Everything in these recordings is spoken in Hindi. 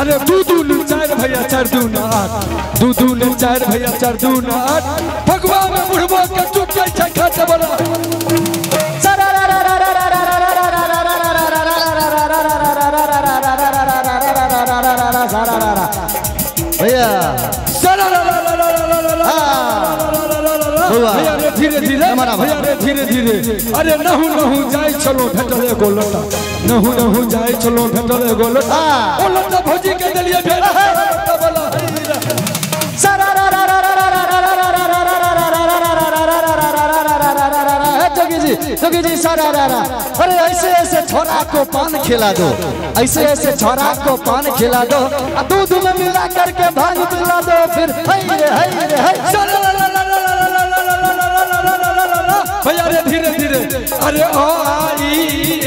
अरे दू दू ने चार भैया चार दू न दू दू ने चार भैया चार दू न भगवान में बुढ़बो के जाय छै खाते बोला भैया भैया रे धीरे धीरे हमारा भैया रे धीरे धीरे। अरे नहु नहु जाय चलो भेटल एगो लोटा। नहु नहु जाय चलो भेटल एगो लोटा। हाँ। ओ लोटा भौजी के देलिए भेट। जोगी जी जोगी जी सारा रा रा। अरे ऐसे ऐसे छोरा को पान खिला दो। ऐसे ऐसे छोरा को पान खिला दो। दूध में मिला करके भाँग पिला दो फिर। हई रे हई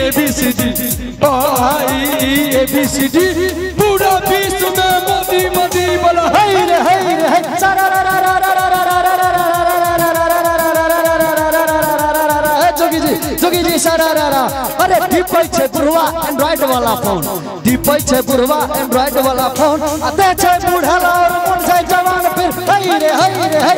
ए आ ए पूरा विश्व में मोदी मोदी बोला हई रे हई रे हई सारा रा रा रा रा रा रा रा रा रा जोगी जी जोगी जी सारा रा रा अरे दीपै छे बुढ़वा एंड्रॉइड वाला फ़ोन दीपै छे बुढ़वा एंड्रॉइड वाला फ़ोन आ छे बूढ़ा और मन छे जवान फिर हई रे हई रे हई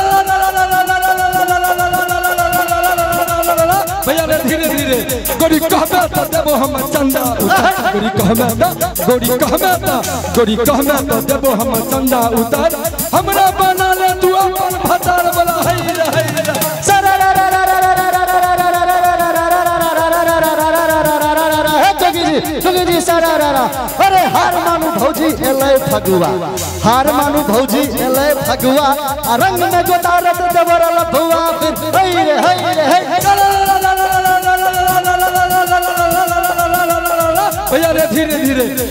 भैया धीरे धीरे। गोरी कहबे त देबो हम चंदा। गोरी कहबे त, गोरी कहबे त। गोरी कहबे त, देबो हम चंदा। उतार। हमरा बना ले तू अपन भतार वाला हे जोगी जी सारा रा रा अरे, हार मानु भौजी, एलै फगुआ हार मानु भौजी, एलै फगुआ रंग में गोतारत देवर लफुआ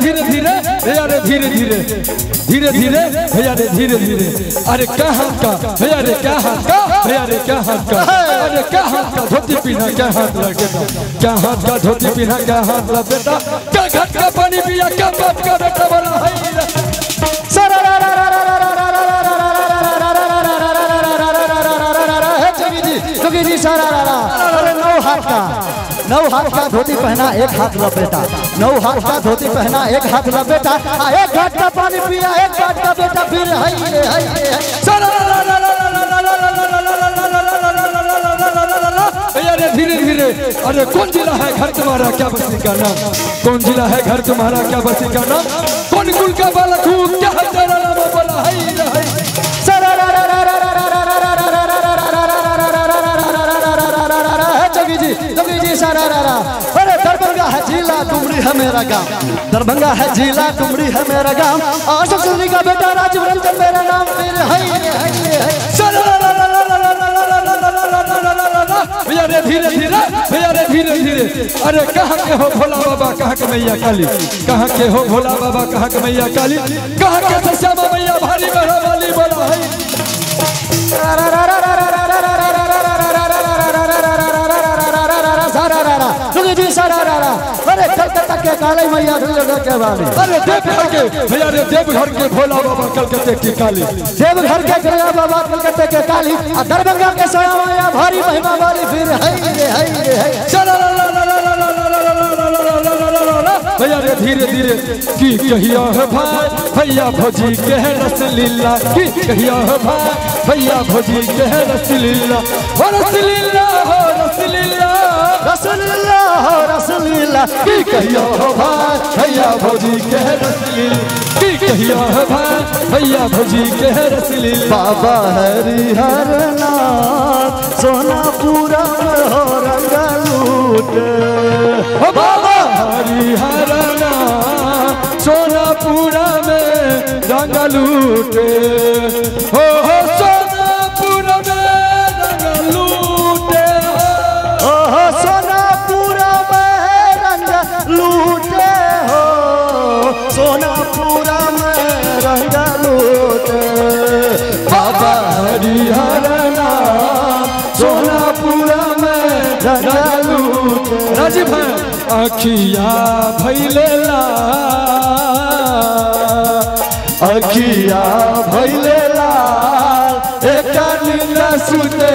धीरे धीरे भैया रे धीरे धीरे धीरे धीरे भैया रे धीरे धीरे अरे क्या हाथ का भैया रे क्या हाथ का भैया रे क्या हाथ का अरे क्या हाथ का धोती पीना क्या हाथ लगेगा क्या हाथ का धोती पीना क्या हाथ ला बेटा क्या घट का पानी पिया क्या बात का बेटा बड़ा है सारा हे नौ हाथ का धोती पहना एक हाथ लपेटा नौ हाथ का धोती पहना एक हाथ लपेटा एक घाट का पानी पिया एक घाट का बेटा फिर रे धीरे धीरे अरे कौन जिला है घर तुम्हारा क्या बस्ती का नाम कौन जिला है घर तुम्हारा क्या बसी का नाम कौन कुल का बालक हूँ क्या है तेरा नाम बोला है अरे दरभंगा है जिला, डुमरी है मेरा गाँव। दरभंगा है जिला, डुमरी है मेरा गाँव। अशोक चंद्री का बेटा राजीव रंजन मेरा नाम फिर हई रे हई रे हई भैया रे, धीरे धीरे। भैया रे, धीरे धीरे। अरे कहाँ के हो भोला बाबा, कहाँ के मैया काली? कहाँ के हो भोला बाबा, कहाँ के मैया काली? कहाँ के श्यामा मैया भारी बड़ा वाली बोला है के काली मैया से ढूंढ के वाली अरे देव घर के भैया रे देव घर के भोला बाबा कलकत्ते की काली देव घर के भोला बाबा कलकत्ते के काली आ दरभंगा के सया मैया भारी महिमा वाली फिर है रे है रे है चलो भैया रे धीरे धीरे की कहिया है भाई भैया भौजी के है रस लीला की कहिया है भाई भैया भौजी के है रस लीला रस लीला रस रसलीला रसलीला रसलीला रस हो रसलीला कहिया भाई भैया भौजी के रसलील की कहिया भाई भैया भौजी के रसलील बाबा हरिहर नाथ, सोनापुरा में हो रंगा लूट। हो बाबा हरिहरना सोनापुरा में रंग अखिया भैले अखिया भैले एक सुते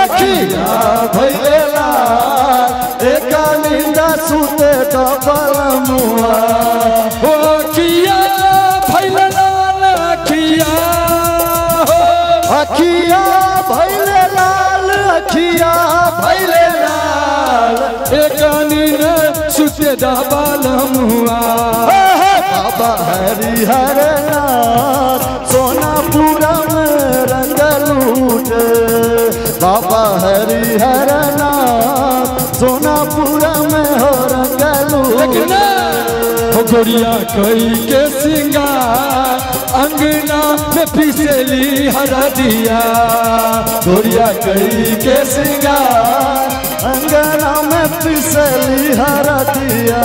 अखिया भैले एक सुते अखिया भैले अखिया अखिया अखिया भैले लाल एक नीन सुते दबाल मुआ बाबा हरिहर नाथ सोनापुरा में रंग लूट। बाबा हरिहर नाथ सोनापुरा में हो रंग लूट। हो गोरिया कई के सिंगार अंगना में पिसली हरा दिया। गोरिया कई के सिंगार अंगना में पिसली हर दिया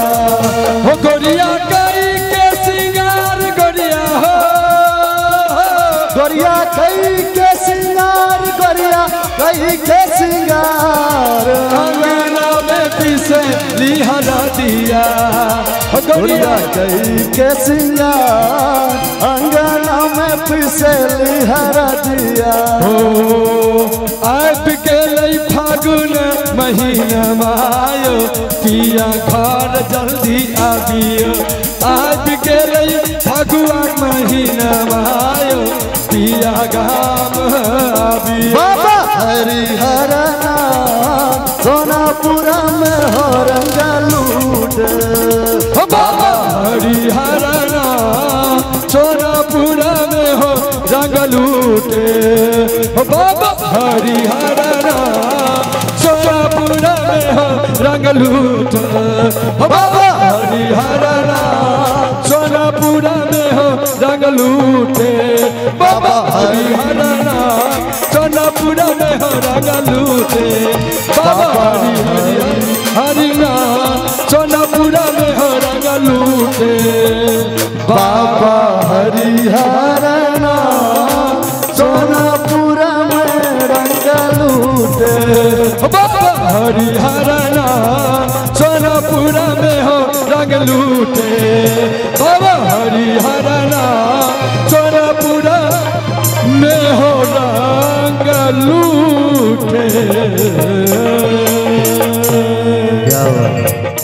हो गोरिया कई के सिंगार गोरिया हो। गोरिया कई के सिंगार गोरिया कई के सिंगार। अंगना में पिसली हरा दिया। हो गोरिया कई के सिंगार अंगना में पिसली हर दिया। हो आप के लई फागुन महीना मायो पिया घर जल्दी आबियो। आप के लई फगुआ महीना मायो पिया गाम आबियो। बाबा! हरिहर नाथ सोनापुरा में हो रंग लूट हो बाबा! हरिहरना सोनापुरा में हो रंग लूटे बाबा! हरिहरना सोनापुरा में हो रंग लूटे हो बाबा हरिहरना सोनापुरा में हो रंग लूटे बाबा हरिहरना सोनापुरा में हो रंग लूटे बाबा हरि हरिना सोनापुरा में हो रंग लूटे बाबा हरिहरना सोनापुरा में हो रंग लूटे क्या बात है